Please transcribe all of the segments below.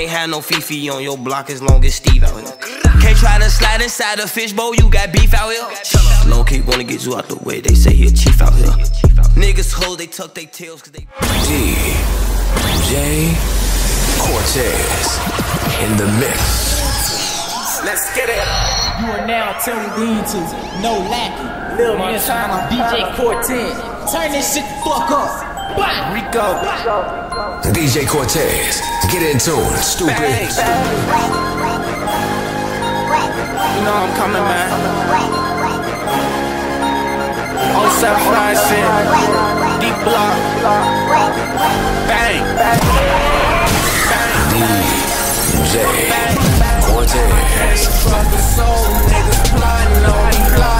Can't have no Fifi on your block as long as Steve out here. Can't try to slide inside a fishbowl, you got beef out here. Long keep wanna get you out the way, they say he a chief out here. Niggas hold, they tuck their tails cause they. DJ Cortez in the mix. Let's get it. You are now tuned in to No Lacking. Lil Montana, DJ Cortez. Turn this shit the fuck up. Rico. DJ Cortez, get in tune, stupid. Bang, bang. You know I'm coming, man. Oh, shit. Deep block. Bang. DJ Cortez. The soul, niggas plotting on me, plotting on me.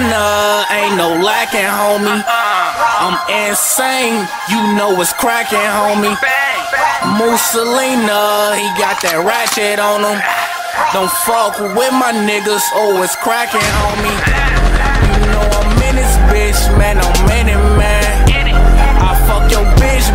Montana, ain't no lacking, homie. I'm insane, you know it's cracking, homie. Mussolina, he got that ratchet on him. Don't fuck with my niggas, oh, it's cracking, homie. You know I'm in this bitch, man, I'm in it, man. I fuck your bitch,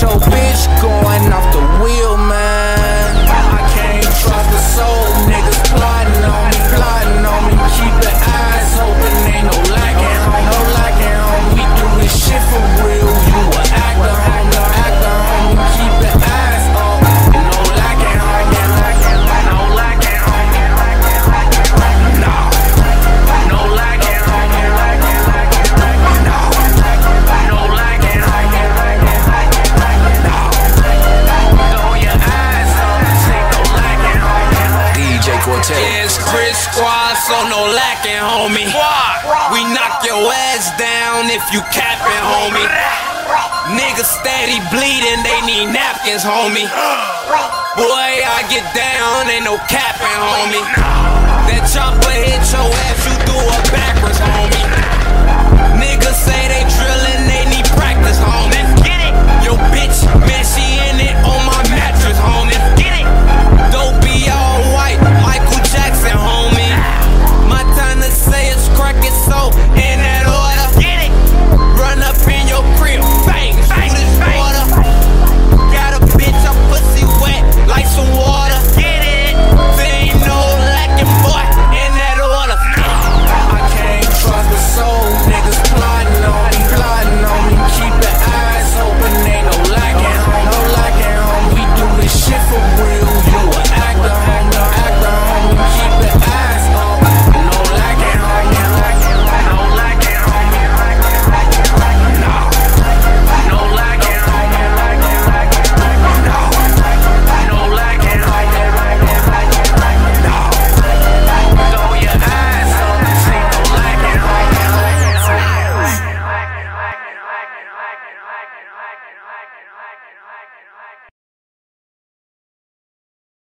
your bitch going Squad, so no lacking, homie. We knock your ass down if you capping, homie. Niggas steady bleeding, they need napkins, homie. Boy, I get down, ain't no capping, homie. That chopper hit your ass, you it backwards, homie.